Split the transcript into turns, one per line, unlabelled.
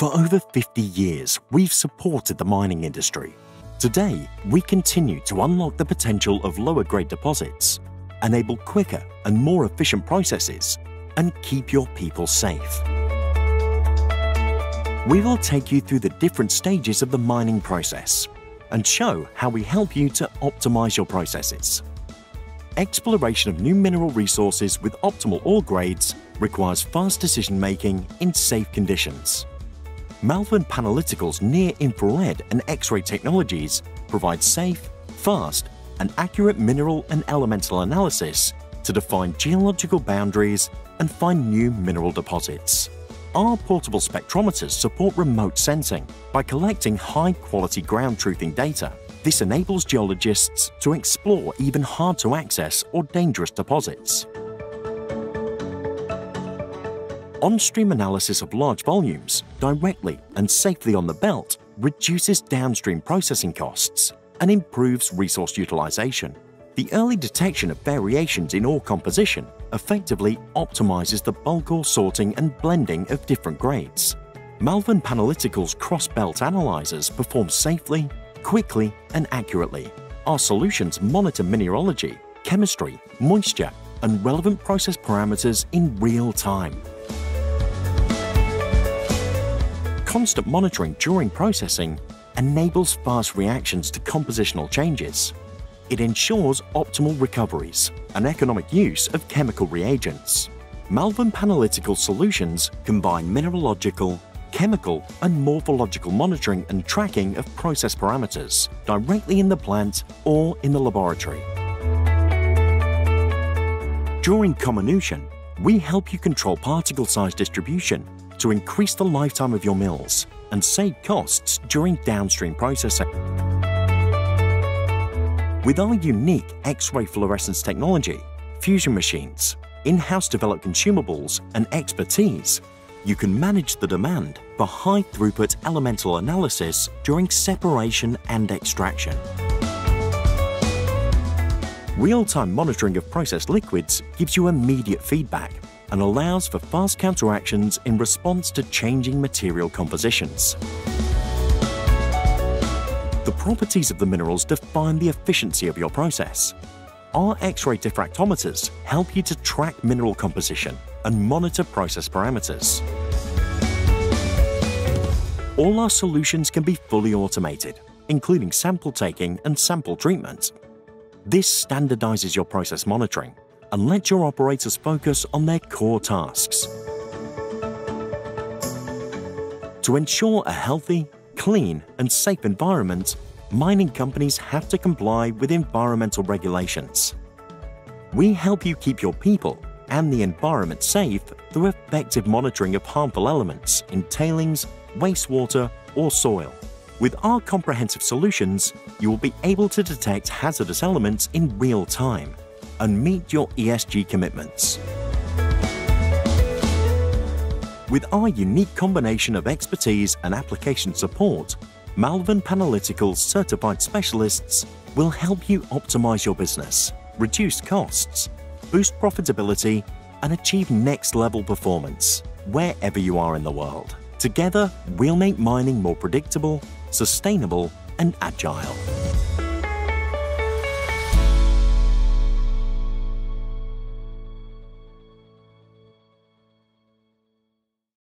For over 50 years, we've supported the mining industry. Today, we continue to unlock the potential of lower grade deposits, enable quicker and more efficient processes, and keep your people safe. We will take you through the different stages of the mining process and show how we help you to optimize your processes. Exploration of new mineral resources with optimal ore grades requires fast decision making in safe conditions. Malvern Panalytical's near-infrared and X-ray technologies provide safe, fast, and accurate mineral and elemental analysis to define geological boundaries and find new mineral deposits. Our portable spectrometers support remote sensing by collecting high-quality ground truthing data. This enables geologists to explore even hard-to-access or dangerous deposits. On-stream analysis of large volumes directly and safely on the belt reduces downstream processing costs and improves resource utilization. The early detection of variations in ore composition effectively optimizes the bulk ore sorting and blending of different grades. Malvern Panalytical's cross-belt analyzers perform safely, quickly, and accurately. Our solutions monitor mineralogy, chemistry, moisture, and relevant process parameters in real time. Constant monitoring during processing enables fast reactions to compositional changes. It ensures optimal recoveries and economic use of chemical reagents. Malvern Panalytical solutions combine mineralogical, chemical, and morphological monitoring and tracking of process parameters directly in the plant or in the laboratory. During comminution, we help you control particle size distribution to increase the lifetime of your mills and save costs during downstream processing. With our unique X-ray fluorescence technology, fusion machines, in-house developed consumables, and expertise, you can manage the demand for high-throughput elemental analysis during separation and extraction. Real-time monitoring of processed liquids gives you immediate feedback and allows for fast counteractions in response to changing material compositions. The properties of the minerals define the efficiency of your process. Our X-ray diffractometers help you to track mineral composition and monitor process parameters. All our solutions can be fully automated, including sample taking and sample treatment. This standardizes your process monitoring and let your operators focus on their core tasks. To ensure a healthy, clean, and safe environment, mining companies have to comply with environmental regulations. We help you keep your people and the environment safe through effective monitoring of harmful elements in tailings, wastewater, or soil. With our comprehensive solutions, you will be able to detect hazardous elements in real time and meet your ESG commitments. With our unique combination of expertise and application support, Malvern Panalytical's certified specialists will help you optimize your business, reduce costs, boost profitability, and achieve next level performance wherever you are in the world. Together, we'll make mining more predictable, sustainable, and agile.